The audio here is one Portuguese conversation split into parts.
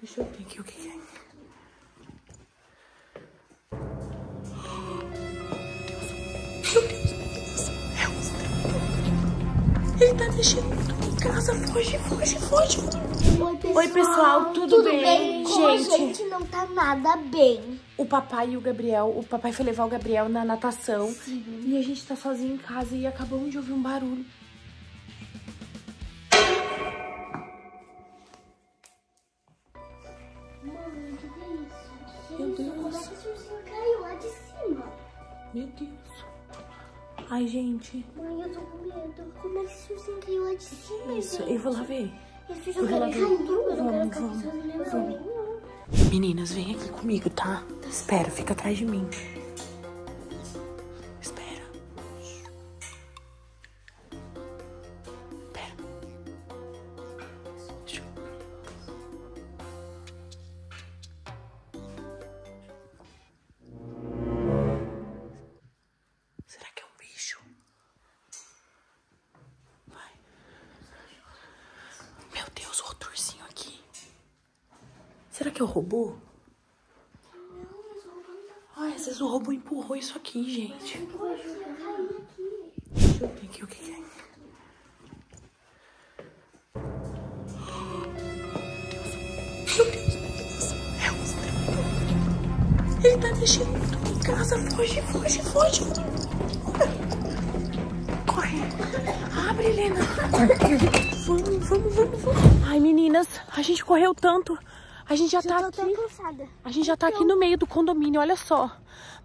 Deixa eu ver aqui o que é. Meu Deus, meu Deus. É um estranho. Ele tá mexendo tudo em casa. Foge, foge, foge. Oi, pessoal. Oi, pessoal, tudo bem? Com a Gente. gente não tá nada bem. O papai e o Gabriel, o papai foi levar o Gabriel na natação. E a gente tá sozinho em casa e acabamos de ouvir um barulho. Meu Deus. Ai, gente. Mãe, eu tô com medo. Como é que ursinho caiu lá de cima, Isso, gente? eu vou lá ver. Esse eu vou lá ver. caiu. Eu não quero Vamos, aqui vamos, não. Meninas, vem aqui comigo, tá? Espera, fica atrás de mim. Será que é o robô? Ai, às vezes o robô empurrou isso aqui, gente. Deixa eu ver aqui o que é. Ele tá mexendo em casa. Foge, foge, foge. Corre. Abre, Helena. Vamos, vamos, vamos, vamos. Ai, meninas, a gente correu tanto. A gente já tá Eu tô aqui. cansada. A gente já tá aqui no meio do condomínio, olha só.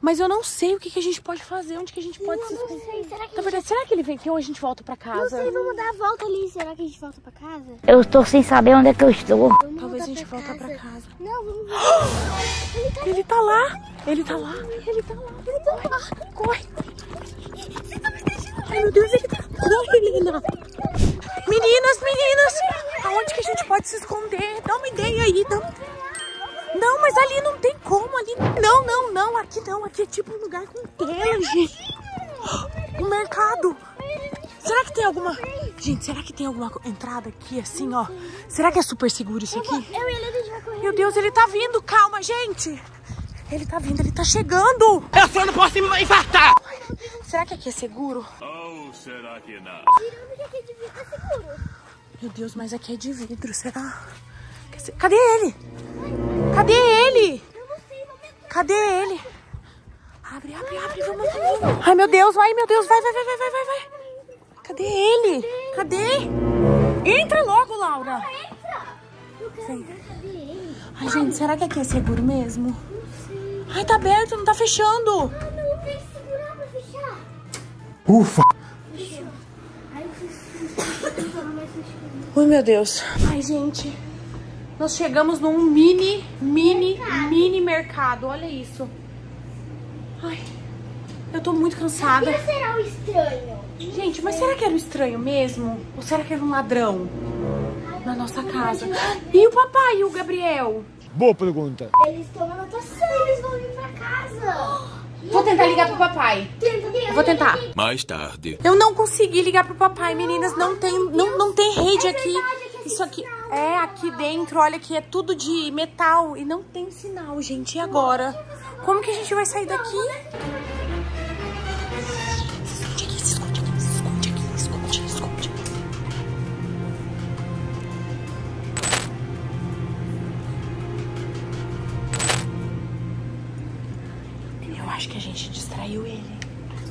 Mas eu não sei o que, que a gente pode fazer, onde que a gente pode se Eu não esconder. sei, será que... Na verdade, será que ele vem aqui ou a gente volta pra Não casa? sei, vamos dar a volta ali. Será que a gente volta pra casa? Eu estou sem saber onde é que eu estou. Vamos Talvez a gente volta pra casa. Não, vamos. Ele tá Ele tá lá, ele tá lá, ele tá lá. Ele tá lá. Corre. Ai, meu Deus, ele tá... Corre, Helena. Meninas, meninas, aonde que a gente pode se esconder? Dá uma ideia aí, dá uma... Não, mas ali não tem como, ali... Não, não, não, aqui não, aqui é tipo um lugar com tela, gente. Um mercado. Será que tem alguma... Gente, será que tem alguma entrada aqui, assim, ó? Será que é super seguro isso aqui? Eu e ele, a gente vai correr. Meu Deus, ele tá vindo, calma, gente. Ele tá vindo, ele tá chegando. Eu só não posso me infartar! Será que aqui é seguro? Que devia estar seguro. Meu Deus, mas aqui é de vidro, será? Cadê ele? Cadê ele? Eu não sei, vamos entrar. Cadê ele? Abre, abre, abre, vamos, vamos. Ai, meu Deus, vai, meu Deus, vai, vai, vai, vai, vai, vai, vai. Cadê ele? Cadê? Entra logo, Laura. Ai, gente, será que aqui é seguro mesmo? Ai, tá aberto, não tá fechando. Ah, não, tem que segurar pra fechar. Ufa! Fechou. Ai, eu Ai, meu Deus. Ai, gente. Nós chegamos num mini, mini, mini mercado. Olha isso. Ai, eu tô muito cansada. Quem será o estranho? Gente, mas será que era o estranho mesmo? Ou será que era um ladrão na nossa casa? E o papai e o Gabriel? Boa pergunta. Eles estão na natação, eles vão vir pra casa. Vou tentar ligar pro papai. Tenta, tenta. Vou tentar. Mais tarde. Eu não consegui ligar pro papai, meninas. Não tem, não, não tem rede aqui. Isso aqui é aqui dentro. Olha que é tudo de metal e não tem sinal, gente. E agora? Como que a gente vai sair daqui? Gente distraiu ele.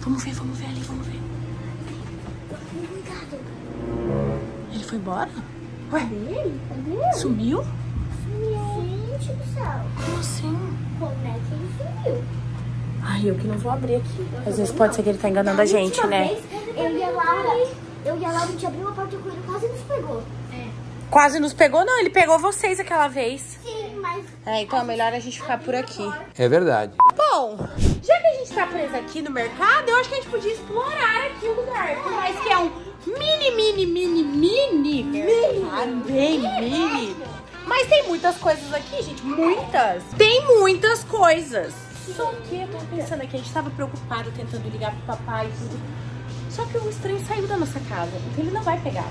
Vamos ver, vamos ver ali, vamos ver. Cuidado. Ele foi embora? Ué, Cadê ele? Cadê ele? sumiu? Gente do céu. Como assim? Como é que ele sumiu? Ai, eu que não vou abrir aqui. Às vezes pode ser que ele tá enganando a Da gente, última né? vez, Eu e a Laura, eu e a Laura, a gente abriu a porta com ele, quase nos pegou. É. Quase nos pegou, não. Ele pegou vocês aquela vez. Sim, mas... É, então é melhor a gente ficar por aqui. É verdade. Bom, já que a gente tá presa aqui no mercado, eu acho que a gente podia explorar aqui o lugar. Por mais que é um mini, mini, mini, mini mercado. Bem mini. Mas tem muitas coisas aqui, gente. Muitas. Tem muitas coisas. Só que eu tava pensando aqui, a gente tava preocupado tentando ligar pro papai e tudo. Só que o estranho saiu da nossa casa, então ele não vai pegar.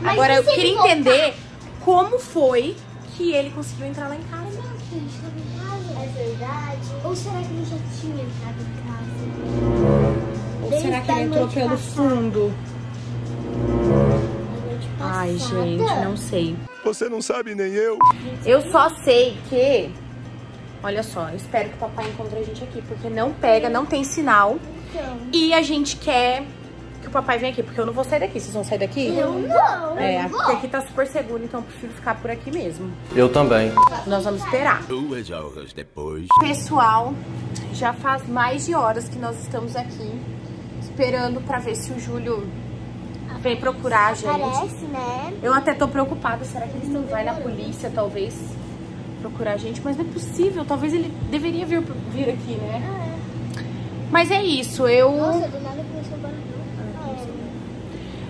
Mas Agora eu queria entender como foi que ele conseguiu entrar lá em casa. A gente casa. É verdade. Ou será que ele já tinha entrado em casa? Ou Desde será que ele entrou pelo passada. fundo? Ai, gente, não sei. Você não sabe nem eu. Eu só sei que. Olha só, eu espero que o papai encontre a gente aqui, porque não pega, não tem sinal. Então, E a gente quer que o papai venha aqui, porque eu não vou sair daqui. Vocês vão sair daqui? eu não. É, eu não porque vou. aqui tá super seguro, então eu prefiro ficar por aqui mesmo. Eu também. Nós vamos esperar. Duas horas depois. Pessoal, já faz mais de horas que nós estamos aqui, esperando pra ver se o Júlio vem procurar a gente. Parece, né? Eu até tô preocupada, será que eles não vai na polícia, talvez, procurar a gente? Mas não é possível, talvez ele deveria vir, vir aqui, né? Mas é isso, eu... Nossa, do nada começou.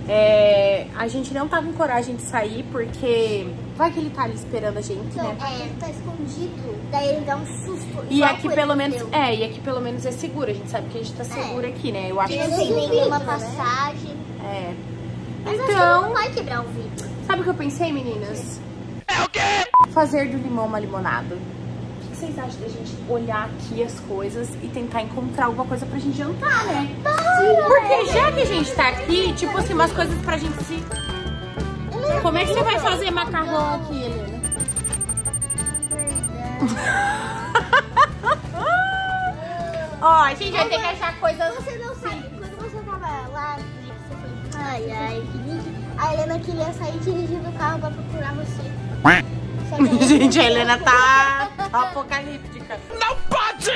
É, a gente não tá com coragem de sair, porque vai que ele tá ali esperando a gente, Então, né? é, ele tá escondido. Daí ele dá um susto. E aqui pelo menos, deu. é, e aqui pelo menos é seguro, a gente sabe que a gente tá seguro aqui, né? Eu acho que não sim. tem nenhuma passagem. É. Mas acho que ele não Então, vai quebrar o vidro. sabe o que eu pensei, meninas? É o quê? Fazer do limão uma limonada. O que vocês acham da gente olhar aqui as coisas e tentar encontrar alguma coisa pra gente jantar, né? Porque já que a gente tá aqui, tipo assim, umas coisas pra gente se... Como é que você vai fazer macarrão aqui, Helena? Ó, a gente vai ter que achar coisas... Você não sabe, quando você tava lá, né, você foi, ai, ai, a Helena queria sair dirigindo o carro pra procurar você. Gente, a Helena tá apocalíptica. Não pode!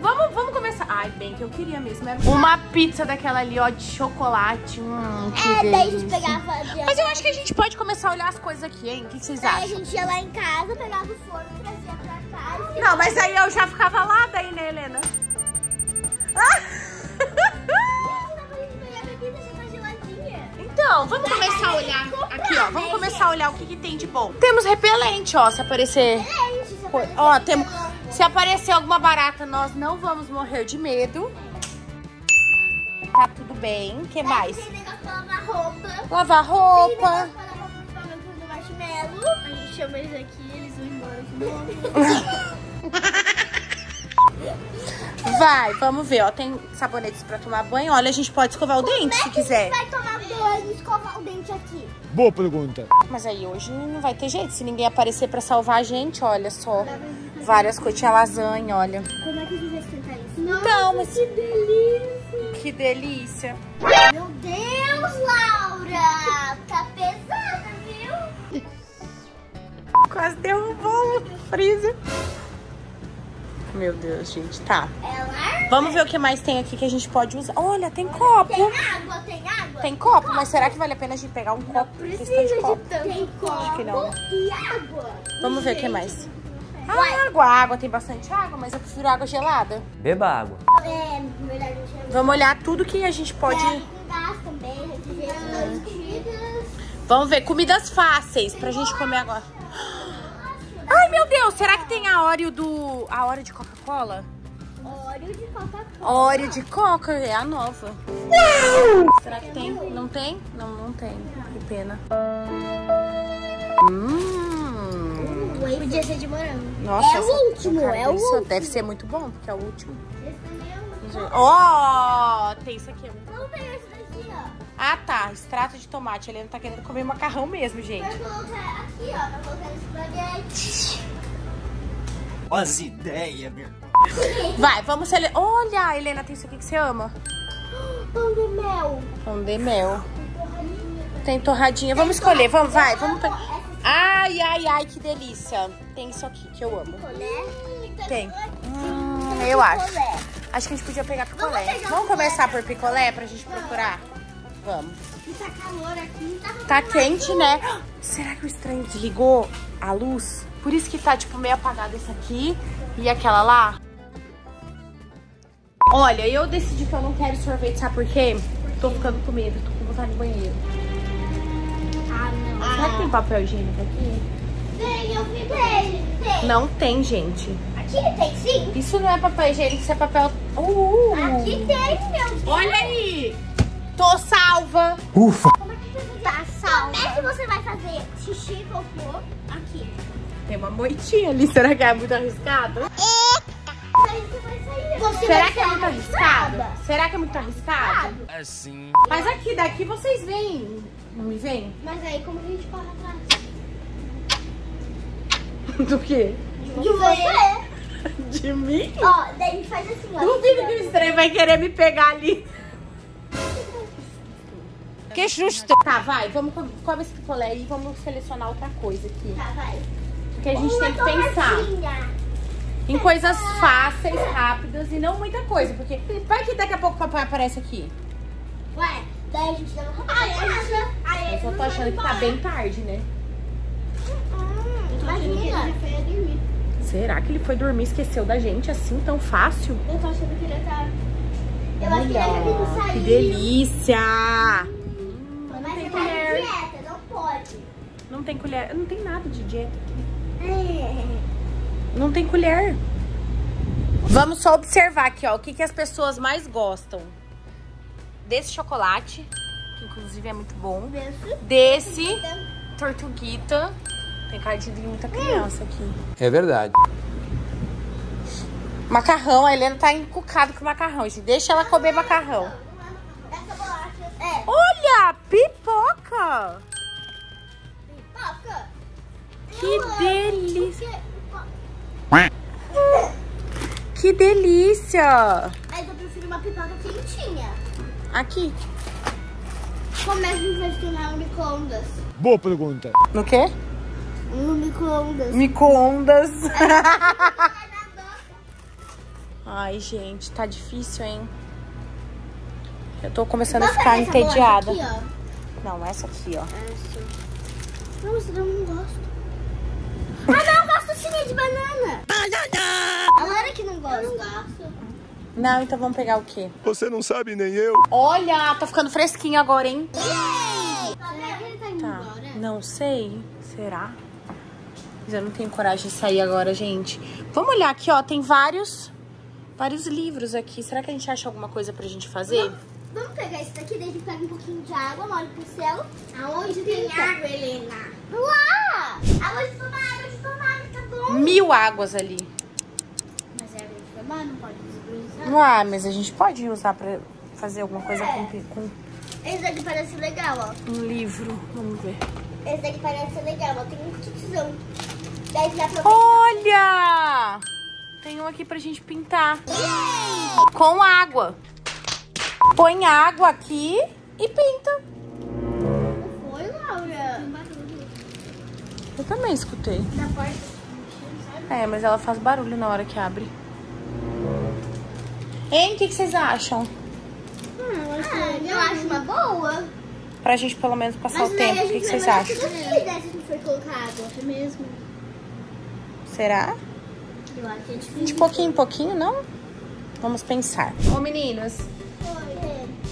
Vamos, vamos começar. Ai, bem que eu queria mesmo. Era uma pizza daquela ali, ó, de chocolate. Hum, que É, daí a gente pegava... Mas eu acho que a gente pode começar a olhar as coisas aqui, hein? O que vocês Daí a acham? gente ia lá em casa, pegava o forno, trazia pra cá. e Não, mas aí eu já ficava lá daí, né, Helena? A geladinha. Então, vamos começar a olhar aqui, ó. Vamos começar a olhar o que, que tem de bom. Temos repelente, ó, se aparecer. É, gente, pode- Ó, temos. Se aparecer alguma barata, nós não vamos morrer de medo. Tá tudo bem. O que mais? Lavar roupa. Lavar roupa. A gente chama eles aqui, eles vão embora de novo. Vai, vamos ver, ó. Tem sabonetes pra tomar banho. Olha, a gente pode escovar o dente se quiser. vai tomar banho e escovar o dente aqui? Boa pergunta. Mas aí hoje não vai ter jeito. Se ninguém aparecer pra salvar a gente, olha só. Várias coisas. Tinha lasanha, olha. Como é que a gente vai esquentar isso? Então, mas Que delícia! que delícia. Meu Deus, Laura! Tá pesada, viu? Quase derrubou o freezer. Meu Deus, gente. Tá. Ela Vamos ver o que mais tem aqui que a gente pode usar. Olha, tem copo. tem água, tem? Tem copo, mas será que vale a pena a gente pegar um copo? Questão de copo. Tem copo que não. e água. Vamos ver o que mais. Água, água, tem bastante água, mas eu prefiro água gelada. Beba água. É, tinha Vamos olhar tudo que a gente pode. É. Vamos ver comidas fáceis pra gente comer agora. Ai, meu Deus, será que tem a Oreo do. A Oreo de Coca-Cola? Óleo de Coca-Cola. Oreo de Coca, é a nova. Será que tem? Não tem? Não, não tem. Que pena. Hum. Podia ser de morango. Nossa, É o último, cara, é o último. Deve ser muito bom, porque é o último. Esse também é o último. Ó, tem isso aqui. Vamos pegar esse daqui, ó. Ah, tá. Extrato de tomate. Ele não tá querendo comer macarrão mesmo, gente. colocar aqui, ó. Pra colocar esse espaguete. As ideias, meu. Vai, vamos sele... Olha, Helena, tem isso aqui que você ama. Pão de mel. Pão de mel. Tem torradinha. Vamos escolher. Vamos, vai. Vamos Ai, ai, ai, que delícia. Tem isso aqui que eu amo. Picolé. Tem. Hum, eu acho. Acho que a gente podia pegar picolé. Vamos começar por picolé pra gente procurar? Vamos. E tá calor aqui. Tá Tá quente, né? Será que o estranho desligou a luz? Por isso que tá, tipo, meio apagado esse aqui e aquela lá? Olha, eu decidi que eu não quero sorvete, sabe por quê? Tô ficando com medo, tô com vontade de banheiro. Ah, não. Será que tem papel higiênico aqui? Tem, eu vi tem. Tem. Não tem, gente. Aqui tem sim. Isso não é papel higiênico, isso é papel... Uh! Aqui tem, meu Deus. Olha aí! Ufa. Como é que você tá salva? Como é que você vai fazer xixi e cocô aqui? Tem uma moitinha ali. Será que é muito arriscado? Aí você vai sair. Você Será que é muito arriscada. arriscado? Será que é muito arriscado? Assim. Mas aqui, daqui vocês vêm. Não me vêm? Mas aí como que a gente corre atrás? Do quê? De você. De mim? Ó, daí a gente faz assim, ó. Duvido que o estranho vai querer me pegar ali. Que justo. Tá, vai, vamos com- come esse picolé aí e vamos selecionar outra coisa aqui. Tá, vai. Porque a gente Uma tem que pensar em coisas fáceis, rápidas e não muita coisa. Porque vai que daqui a pouco o papai aparece aqui. Ué, daí a gente dá uma Aí a gente... Aí Eu só tô achando que tá bem tarde, né? Imagina. Será que ele foi dormir e esqueceu da gente assim tão fácil? Eu tô achando que ele tá... Eu acho que ele que sair. que delícia! Não tem colher, não tem nada de dieta aqui. É. Não tem colher. Vamos só observar aqui, ó, o que, que as pessoas mais gostam. Desse chocolate, que inclusive é muito bom. Desse, tortuguita. Tem cardinho de muita criança aqui. É verdade. Macarrão, a Helena tá encucada com macarrão, gente. Deixa ela comer macarrão. Essa bolacha é Olha, pipoca! Que delícia! Que delícia! Mas eu prefiro uma pipoca quentinha. Aqui. Como é que a gente vai tornar um micro-ondas? Boa pergunta. No quê? Um micro-ondas. Micro-ondas. Ai, gente, tá difícil, hein? Eu tô começando a Vamos ficar entediada. Aqui, ó. Não, essa aqui, ó. Essa. Não, você não gosta. Ah, não, eu gosto sim de banana. A Lara que não gosta. Eu não gosto. Não, então vamos pegar o quê? Você não sabe nem eu. Olha, tá ficando fresquinho agora, hein? Será que ele tá indo Tá. embora? Não sei. Será? Mas eu não tenho coragem de sair agora, gente. Vamos olhar aqui, ó. Tem vários, vários livros aqui. Será que a gente acha alguma coisa pra gente fazer? Vamos pegar esse daqui, daí a gente pega um pouquinho de água, molha pro céu. Aonde tem água, Helena? Lá! Água de tomar, água de tomar, tá bom? Mil águas ali. Mas é água de tomar, não pode desbruçar. Ah, mas a gente pode usar pra fazer alguma coisa com, com Esse daqui parece legal, ó. um livro. Vamos ver. Esse daqui parece legal, ó. Tem um kitzão. Daí dá pra Olha! Tem um aqui pra gente pintar. Com água. Põe água aqui e pinta. Não foi, Laura? Eu também escutei. Na porta. É, mas ela faz barulho na hora que abre. Hein, o que, que vocês acham? Ah, eu acho uma boa. Pra gente pelo menos passar Mas o daí tempo, o que, que vocês acham? tudo aqui, daí se gente for colocar água. É mesmo? Será? Eu acho que é De pouquinho em pouquinho, não? Vamos pensar. Ô, meninas, Foi.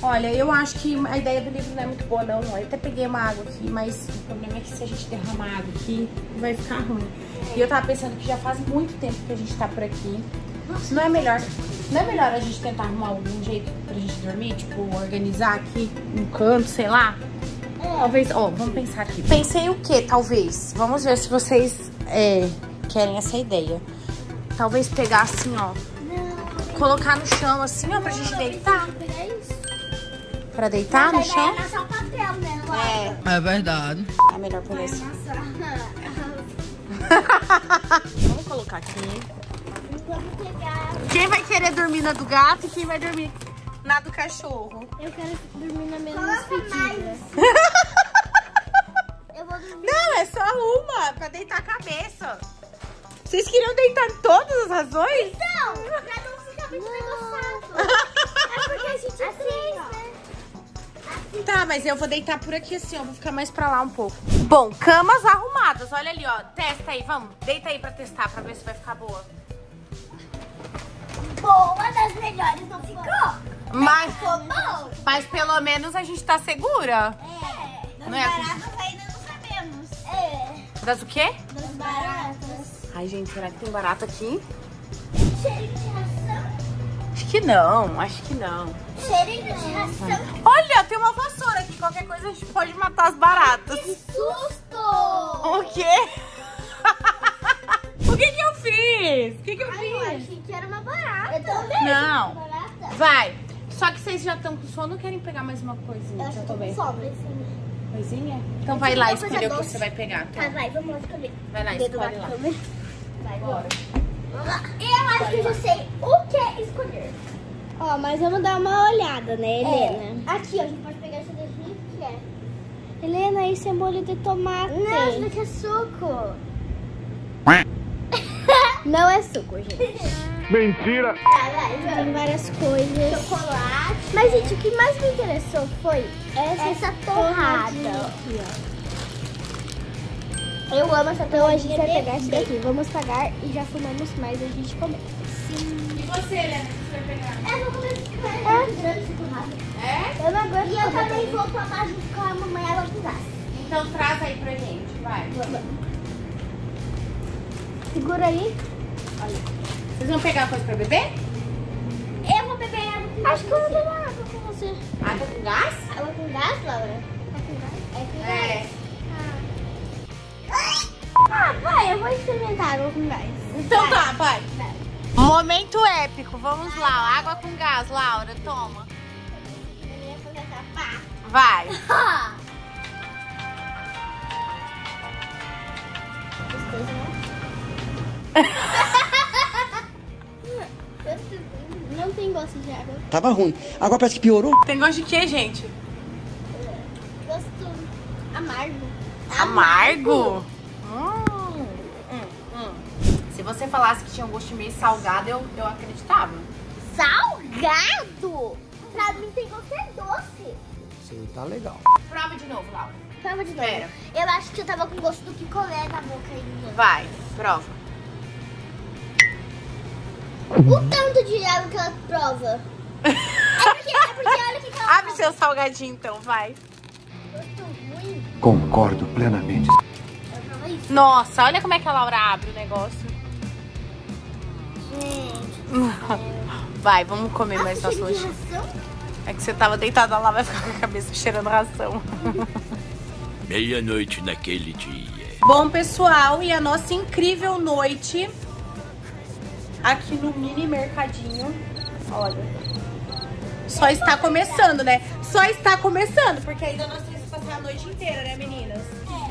Olha, eu acho que a ideia do livro não é muito boa, não. Eu até peguei uma água aqui, mas o problema é que se a gente derramar água aqui, vai ficar ruim. E eu tava pensando que já faz muito tempo que a gente tá por aqui. Não é melhor, não é melhor a gente tentar arrumar algum jeito pra gente dormir? Tipo, organizar aqui um canto, sei lá? Talvez, ó, vamos pensar aqui. Pensei o que, talvez? Vamos ver se vocês é, querem essa ideia. Talvez pegar assim, ó. Colocar no chão assim, ó, pra gente deitar. Pegar isso. Pra deitar no chão? é papel, né? É, É verdade. é melhor por isso. Vamos colocar aqui. Quem vai querer dormir na do gato e quem vai dormir na do cachorro? Eu quero dormir na mesma fedida. Eu vou dormir. Não, é só uma, pra deitar a cabeça. Vocês queriam deitar em todas as razões? Não, pra não ficar muito negociado. É porque a gente assim, ó. Tá, mas eu vou deitar por aqui assim, ó. Vou ficar mais pra lá um pouco. Bom, camas arrumadas. Olha ali, ó. Testa aí, vamos. Deita aí pra testar, pra ver se vai ficar boa. Boa das melhores não ficou? Mas, Ficou bom? mas pelo menos a gente tá segura. É. Das Não é? baratas ainda não sabemos. É. Das o quê? Das baratas. Ai, gente, será que tem barata aqui? Cheirinho de ração. Acho que não, acho que não. Cheirinho de ração. Olha, tem uma vassoura aqui. Qualquer coisa a gente pode matar as baratas. Que susto! O quê? o que que eu fiz? O que que eu Ai, eu fiz? achei que era uma barata. Eu também. Não. Barata? Vai. Só que vocês já estão com sono ou querem pegar mais uma coisinha? Eu acho Já que tô eu bem. Coisinha? Então vai queria lá escolher o que você vai pegar. Tá, vai, vamos lá escolher. Vai lá, escolhe lá. Vai, bora. Eu acho que eu já sei o que escolher. Ó, mas vamos dar uma olhada, né, Helena? É. Aqui, ó, a gente pode pegar esse daqui, que é... Helena, isso é molho de tomate. Não, isso daqui é suco. Não é suco, gente. Mentira! Tá, Tem várias coisas. Chocolate. Mas, gente, o que mais me interessou foi essa, Essa torrada. aqui, ó. Eu amo essa Então a gente vai torradinha pegar esse bem- daqui. Vamos pagar e já fumamos mais a gente comer. E você, Helena? O que você vai pegar? Eu vou comer torrada. É? Eu não aguento. E eu também vou tomar junto com a mamãe água com gás. Então traz aí pra gente, vai. Segura aí. Vocês vão pegar coisa pra beber? Eu vou beber água com gás. Acho que eu vou tomar água com você. Água com gás? Água com gás, Laura? É com gás. É. Ah, vai, eu vou experimentar água com gás. Então tá, vai. Momento épico, vamos lá. Água com gás, Laura, toma. Vai. Gostoso? Não tem gosto de água. Tava ruim. Agora parece que piorou. Tem gosto de quê, gente? Gosto amargo. Amargo? Você falasse que tinha um gosto meio salgado, eu, eu acreditava. Salgado? Pra mim tem gosto de doce. Isso tá legal. Prova de novo, Laura. Prova de novo. Pera. Eu acho que eu tava com gosto do picolé na boca ainda. Vai, prova. O tanto de água que ela prova. É porque, é porque olha o que, que ela Abre seu salgadinho então, vai. Gosto ruim. Concordo plenamente. Ela prova isso. Nossa, olha como é que a Laura abre o negócio. Vai, vamos comer mais nosso lanche. É que você tava deitada lá, vai ficar com a cabeça cheirando ração. Meia-noite naquele dia. Bom, pessoal, e a nossa incrível noite aqui no mini mercadinho. Olha. Só está começando, né? Só está começando, porque ainda nós temos que passar a noite inteira, né, meninas?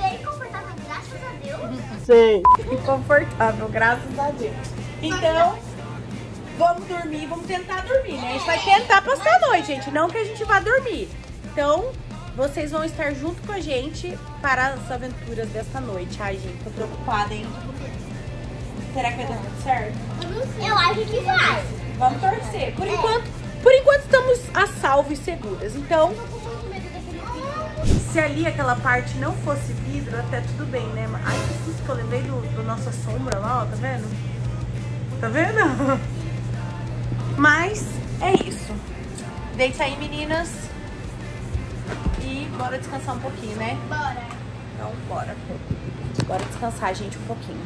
Bem confortável, graças a Deus. E confortável, graças a Deus. Então, vamos dormir, vamos tentar dormir, né? A gente vai tentar passar a noite, gente. Não que a gente vá dormir. Então, vocês vão estar junto com a gente para as aventuras desta noite. Ai, gente, tô preocupada, hein? Será que vai dar tudo certo? Eu acho que vai. Vamos torcer. Por enquanto, por enquanto estamos a salvo e seguras. Então, se ali aquela parte não fosse vidro, até tudo bem, né? Ai, que susto que eu lembrei do, do nossa sombra lá, ó, tá vendo? Tá vendo? Mas é isso. Deita aí, meninas. E bora descansar um pouquinho, né? Bora. Então, bora. Bora descansar, gente, um pouquinho.